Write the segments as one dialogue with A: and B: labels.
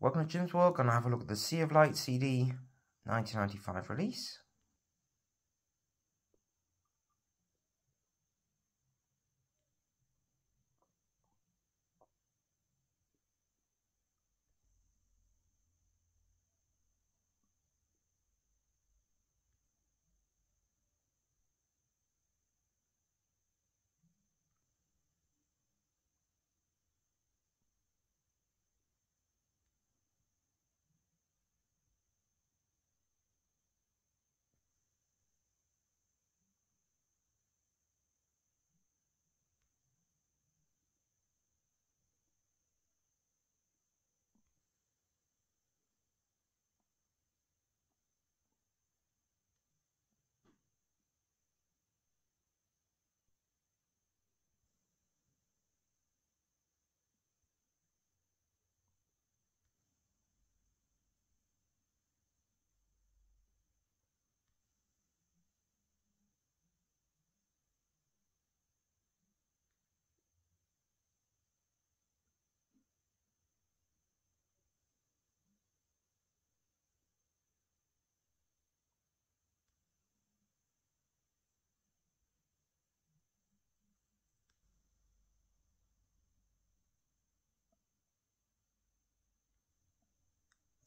A: Welcome to Jim's World. Gonna have a look at the Sea of Light CD 1995 release.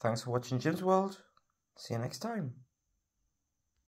A: Thanks for watching Jim's World. See you next time.